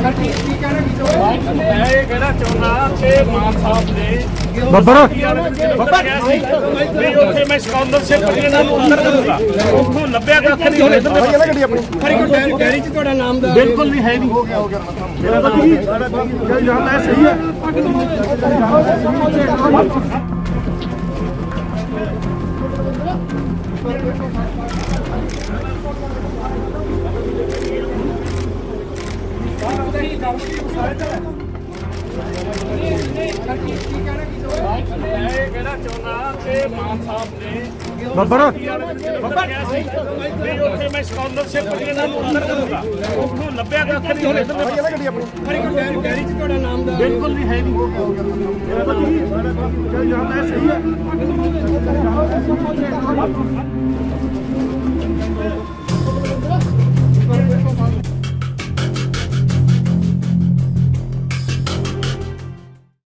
ਮੈਂ ਇਹ ਕਹਿਣਾ ਚਾਹੁੰਦਾ ਕਿ ਮਾਨ ਸਾਹਿਬ ਨੇ ਬੱਬਰ। ਬੱਬਰ। ਨਹੀਂ ਉੱਥੇ ਮੈਂ ਸਕਾਲਰਸ਼ਿਪ ਦੇ ਨਾਲ ਅੰਦਰ ਕਰੂੰਗਾ ਉੱਥੋਂ ਲੱਭਿਆ ਕੱਖ ਨਹੀਂ ਹੋਰੇ ਇੱਧਰ ਦੇ ਗੱਡੀ ਆਪਣੀ ਖਰੀ ਕੋ ਡੈਰੀ ਚ ਤੁਹਾਡਾ ਨਾਮ ਦਾ ਬਿਲਕੁਲ ਨਹੀਂ ਹੈ ਨਹੀਂ। ਹੋ ਗਿਆ ਹੋ ਗਿਆ ਮੇਰਾ ਤਾਂ ਠੀਕ ਹੈ ਜਾਨ ਹੈ ਸਹੀ ਹੈ। ਇਹ ਕਿਹੜਾ ਚਾਹੁੰਦਾ ਕਿ ਮਾਨ ਸਾਹਿਬ ਨੇ ਬੱਬਰ। ਬੱਬਰ। ਵੀ ਉੱਥੇ ਮੈਂ ਸਕਾਲਰਸ਼ਿਪ ਇਹਨਾਂ ਨੂੰ ਅੰਦਰ ਕਰੂੰਗਾ। ਉੱਥੋਂ ਲੱਭਿਆ ਕੱਖ ਨਹੀਂ ਹੋਰੇ ਤੇ ਗੱਡੀ ਆਪਣੀ। ਡੈਰੀ ਚ ਤੁਹਾਡਾ ਨਾਮ ਦਾ ਬਿਲਕੁਲ ਨਹੀਂ ਹੈ ਨਹੀਂ। ਹੋ ਗਿਆ ਹੋ ਗਿਆ ਮੇਰਾ ਤਾਂ ਸਹੀ ਹੈ